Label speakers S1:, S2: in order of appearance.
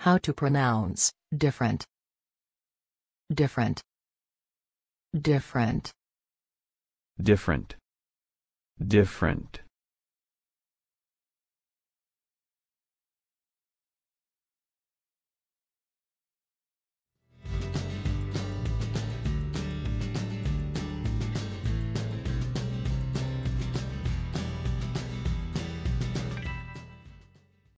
S1: How to pronounce different. Different. Different.
S2: different, different,